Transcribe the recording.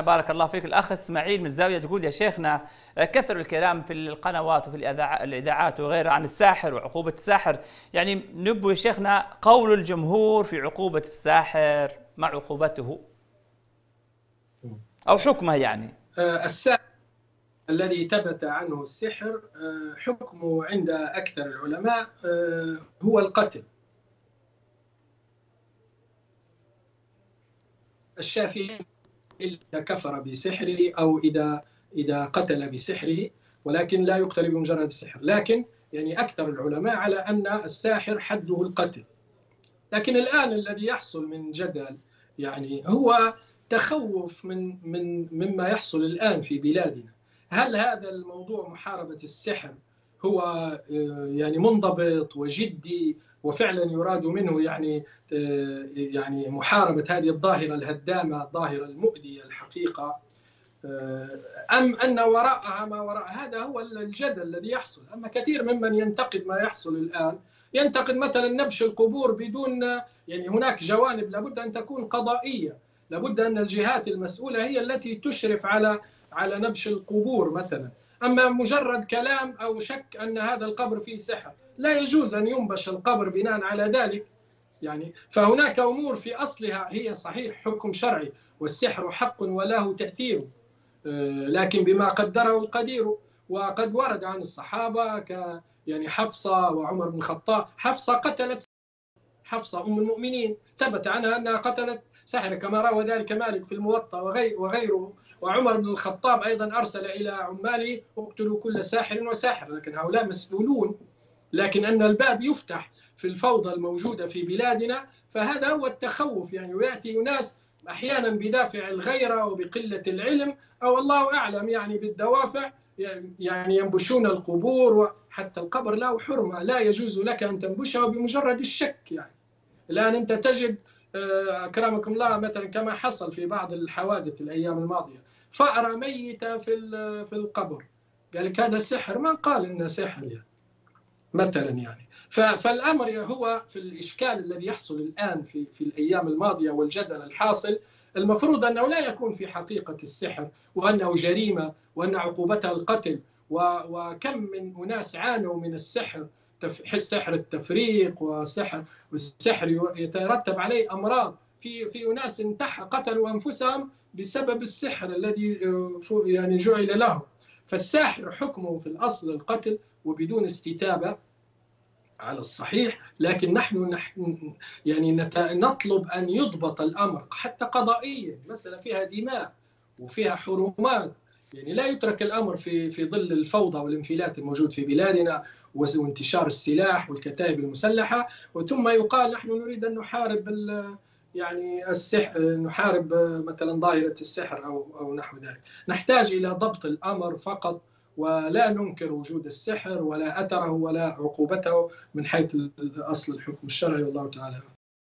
بارك الله فيك. الأخ إسماعيل من الزاويه تقول يا شيخنا كثر الكلام في القنوات وفي الإذاعات وغيرها عن الساحر وعقوبة الساحر. يعني نبو يا شيخنا قول الجمهور في عقوبة الساحر مع عقوبته. أو حكمه يعني. آه، الساحر الذي ثبت عنه السحر آه، حكمه عند أكثر العلماء آه، هو القتل. الشافعي إذا كفر بسحره أو إذا إذا قتل بسحره ولكن لا يقتل بمجرد السحر. لكن يعني أكثر العلماء على أن الساحر حده القتل. لكن الآن الذي يحصل من جدل يعني هو تخوف من من مما يحصل الآن في بلادنا. هل هذا الموضوع محاربة السحر هو آه، يعني منضبط وجدي وفعلا يراد منه يعني آه، يعني محاربة هذه الظاهرة الهدامة الظاهرة المؤذية الحقيقة. آه، أم أن وراءها ما وراء هذا هو الجدل الذي يحصل. أما كثير ممن ينتقد ما يحصل الآن ينتقد مثلا نبش القبور بدون يعني هناك جوانب لابد أن تكون قضائية. لابد أن الجهات المسؤولة هي التي تشرف على على نبش القبور مثلا. أما مجرد كلام أو شك أن هذا القبر فيه سحر لا يجوز أن ينبش القبر بناء على ذلك. يعني فهناك أمور في أصلها هي صحيح حكم شرعي والسحر حق وله تأثير. آه، لكن بما قدره القدير وقد ورد عن الصحابة ك يعني حفصة وعمر بن الخطاب حفصة قتلت حفصة أم المؤمنين ثبت عنها أنها قتلت سحر كما روى ذلك مالك في الموطأ وغيره. وعمر بن الخطاب أيضا أرسل إلى عماله اقتلوا كل ساحر وساحر لكن هؤلاء مسؤولون. لكن أن الباب يفتح في الفوضى الموجودة في بلادنا فهذا هو التخوف. يعني ويأتي ناس أحيانا بدافع الغيرة وبقلة العلم أو الله أعلم يعني بالدوافع يعني ينبشون القبور وحتى القبر له حرمة. لا يجوز لك أن تنبشه بمجرد الشك يعني. الآن أنت تجد آه، أكرمكم الله مثلا كما حصل في بعض الحوادث الأيام الماضية. فأرة ميتة في في القبر. قال لك هذا سحر. من قال إنه سحر يعني. مثلا يعني. فالأمر هو في الإشكال الذي يحصل الآن في في الأيام الماضية والجدل الحاصل المفروض أنه لا يكون في حقيقة السحر وأنه جريمة وأن عقوبتها القتل وكم من أناس عانوا من السحر سحر التفريق وسحر والسحر يترتب عليه أمراض. في في أناس انتحى قتلوا أنفسهم بسبب السحر الذي يعني جعل لهم. فالساحر حكمه في الأصل القتل وبدون استتابة على الصحيح لكن نحن يعني نطلب أن يضبط الأمر حتى قضائيا مساله فيها دماء وفيها حرمات. يعني لا يترك الأمر في في ظل الفوضى والانفلات الموجود في بلادنا وانتشار السلاح والكتائب المسلحة. وثم يقال نحن نريد أن نحارب يعني السحر نحارب مثلا ظاهرة السحر أو أو نحو ذلك. نحتاج إلى ضبط الأمر فقط ولا ننكر وجود السحر ولا أثره ولا عقوبته من حيث أصل الحكم الشرعي والله تعالى